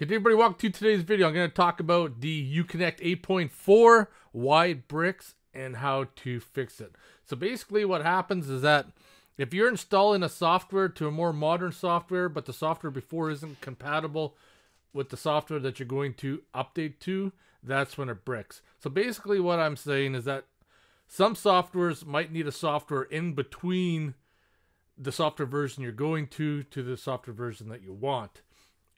Good everybody, welcome to today's video. I'm going to talk about the Uconnect 8.4, why it bricks, and how to fix it. So basically what happens is that if you're installing a software to a more modern software, but the software before isn't compatible with the software that you're going to update to, that's when it bricks. So basically what I'm saying is that some softwares might need a software in between the software version you're going to to the software version that you want.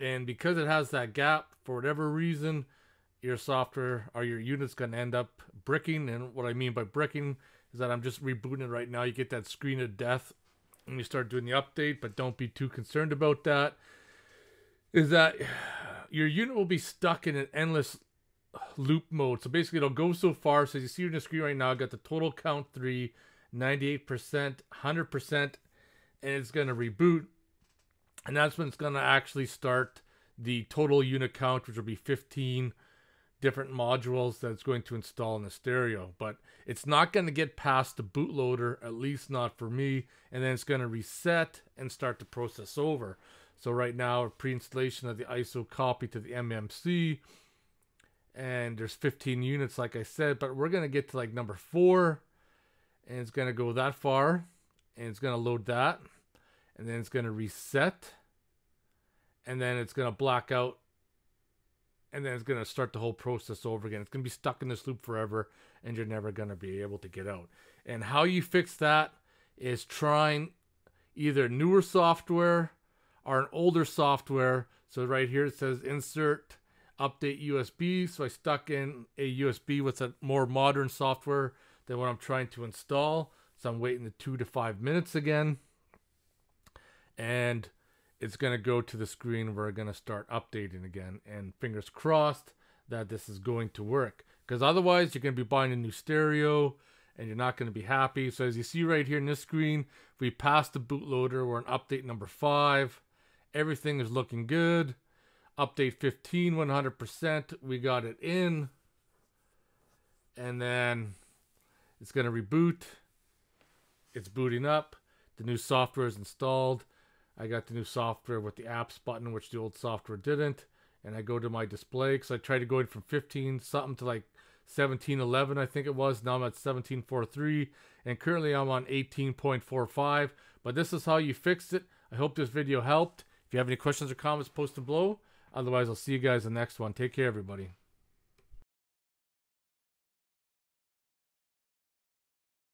And because it has that gap, for whatever reason, your software or your unit's going to end up bricking. And what I mean by bricking is that I'm just rebooting it right now. You get that screen of death and you start doing the update, but don't be too concerned about that. Is that your unit will be stuck in an endless loop mode. So basically, it'll go so far. So you see on the screen right now, I got the total count 3, 98%, 100%, and it's going to reboot and that's when it's going to actually start the total unit count, which will be 15 different modules that it's going to install in the stereo. But it's not going to get past the bootloader, at least not for me, and then it's going to reset and start to process over. So right now, pre-installation of the ISO copy to the MMC, and there's 15 units, like I said, but we're going to get to like number four, and it's going to go that far, and it's going to load that and then it's going to reset and then it's going to black out and then it's going to start the whole process over again. It's going to be stuck in this loop forever and you're never going to be able to get out. And how you fix that is trying either newer software or an older software. So right here it says insert update USB. So I stuck in a USB with a more modern software than what I'm trying to install. So I'm waiting the two to five minutes again and it's going to go to the screen. We're going to start updating again and fingers crossed that this is going to work. Because otherwise you're going to be buying a new stereo and you're not going to be happy. So as you see right here in this screen we passed the bootloader. We're on update number five. Everything is looking good. Update 15 100% we got it in. And then it's going to reboot. It's booting up. The new software is installed I got the new software with the apps button, which the old software didn't. And I go to my display because I tried to go in from 15 something to like 1711, I think it was. Now I'm at 1743, and currently I'm on 18.45. But this is how you fix it. I hope this video helped. If you have any questions or comments, post them below. Otherwise, I'll see you guys in the next one. Take care, everybody.